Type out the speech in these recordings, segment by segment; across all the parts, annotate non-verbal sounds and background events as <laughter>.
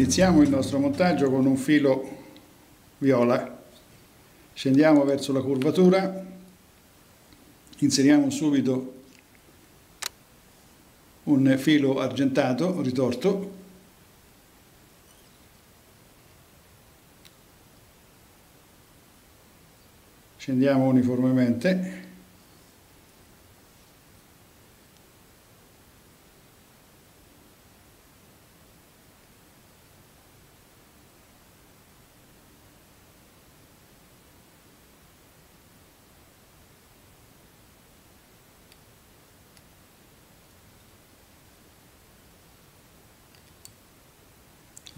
Iniziamo il nostro montaggio con un filo viola, scendiamo verso la curvatura, inseriamo subito un filo argentato ritorto. Scendiamo uniformemente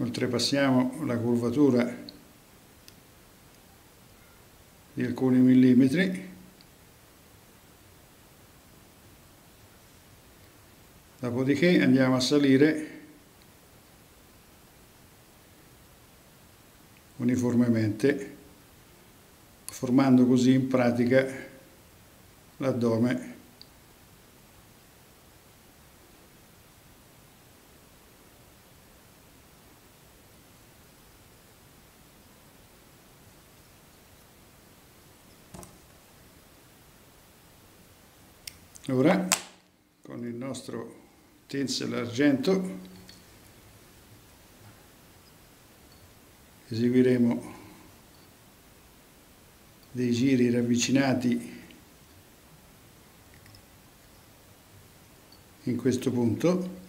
oltrepassiamo la curvatura di alcuni millimetri. Dopodiché andiamo a salire uniformemente formando così in pratica l'addome Ora con il nostro tinsel argento eseguiremo dei giri ravvicinati in questo punto.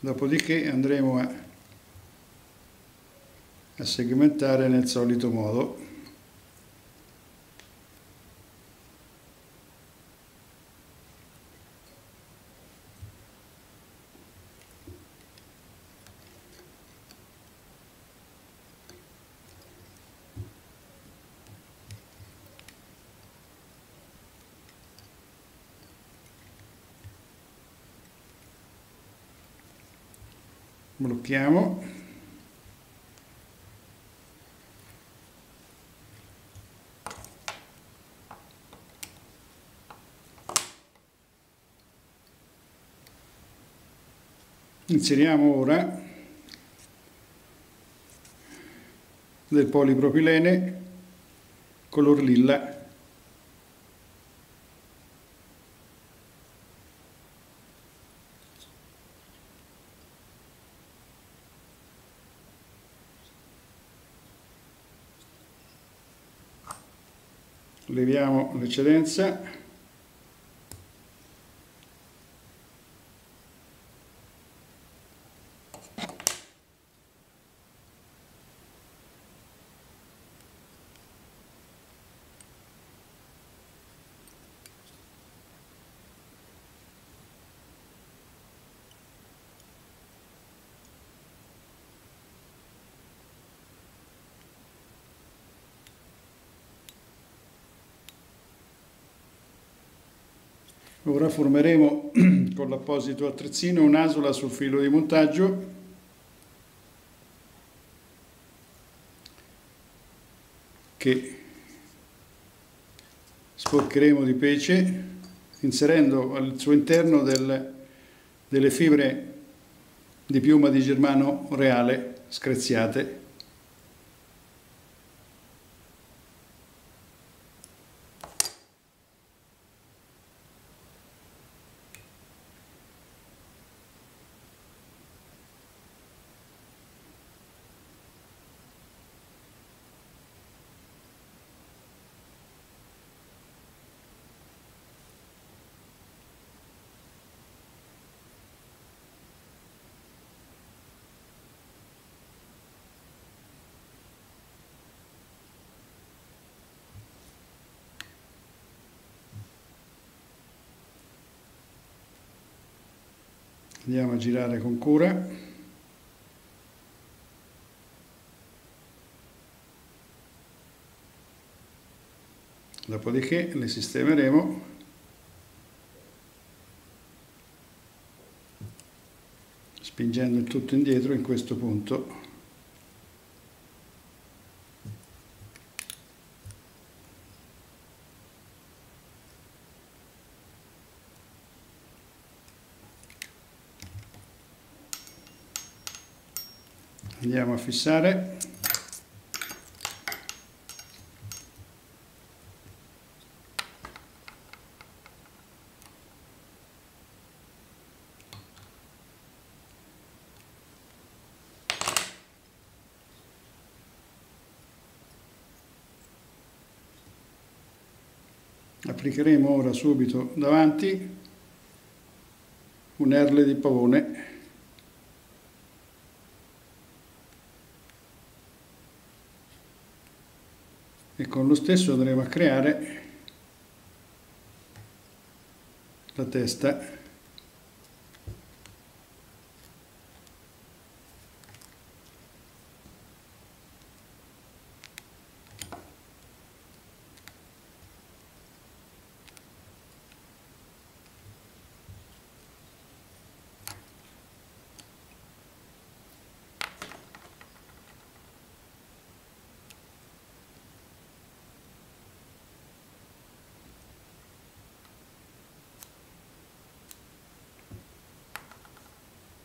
Dopodiché andremo a, a segmentare nel solito modo blocchiamo. Inseriamo ora del polipropilene color lilla leviamo l'eccedenza Ora formeremo <clears throat> con l'apposito attrezzino un'asola sul filo di montaggio. Che sporcheremo di pece inserendo al suo interno del, delle fibre di piuma di germano reale screziate andiamo a girare con cura. Dopodiché le sistemeremo. Spingendo il tutto indietro in questo punto andiamo a fissare. Applicheremo ora subito davanti un erle di pavone e con lo stesso andremo a creare la testa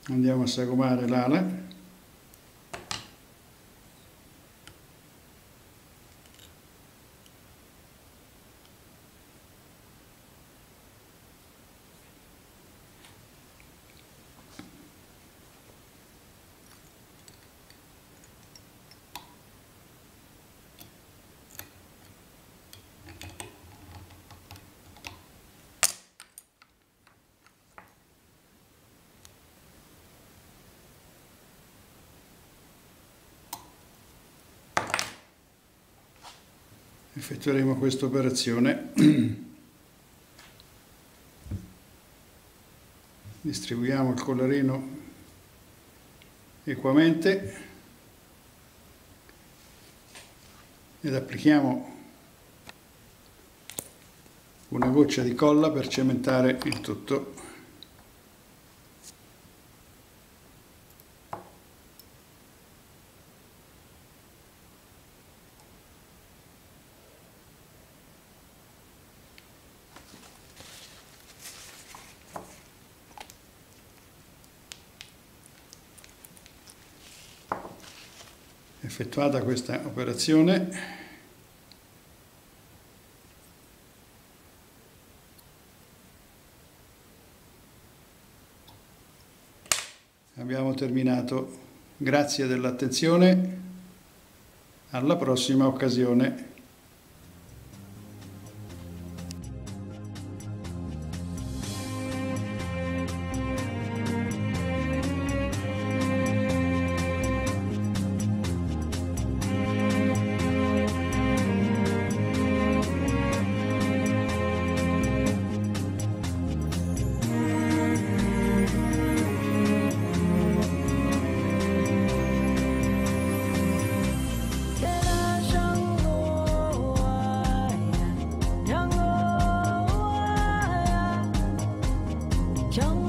andiamo a sagomare l'ala effettueremo questa operazione. Distribuiamo il collarino equamente ed applichiamo una goccia di colla per cementare il tutto effettuata questa operazione. Abbiamo terminato. Grazie dell'attenzione. Alla prossima occasione Chao.